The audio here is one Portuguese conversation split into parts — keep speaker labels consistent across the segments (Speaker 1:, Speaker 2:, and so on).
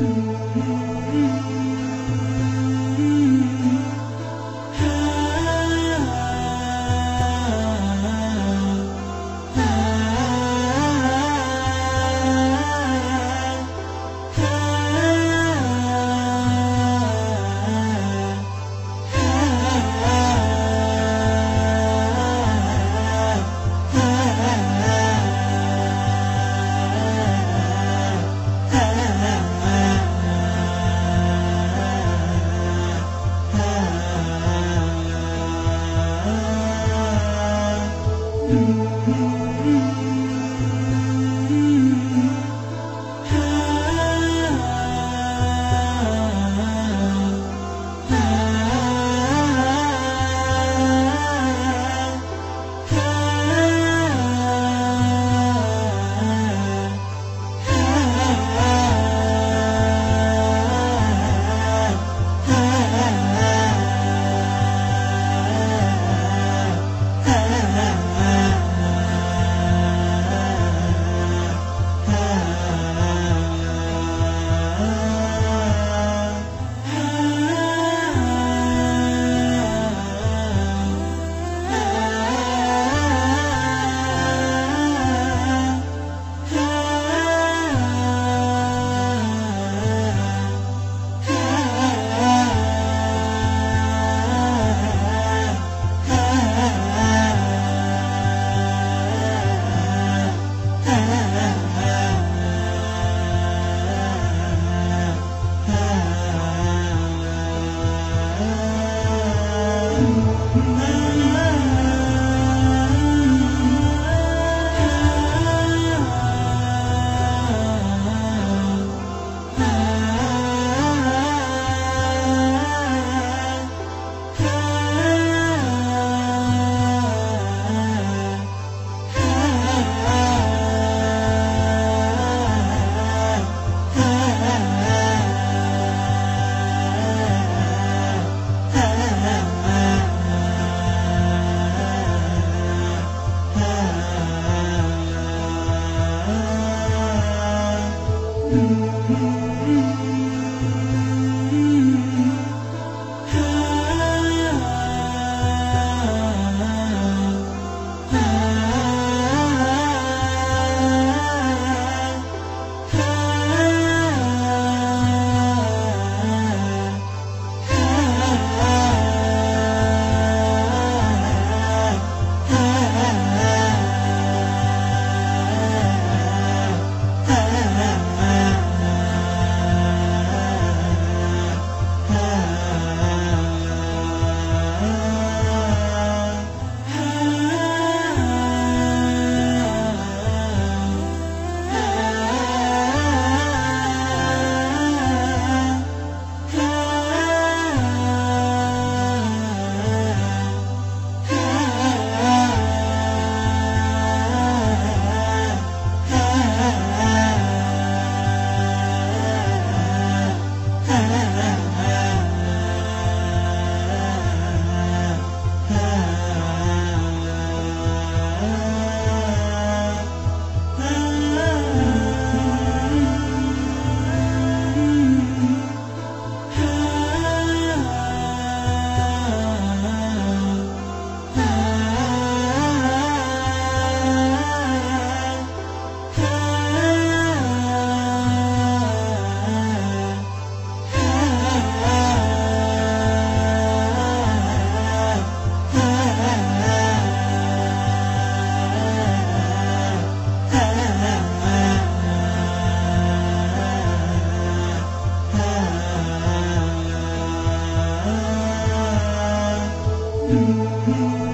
Speaker 1: Mm-hmm.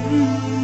Speaker 1: Mm-hmm.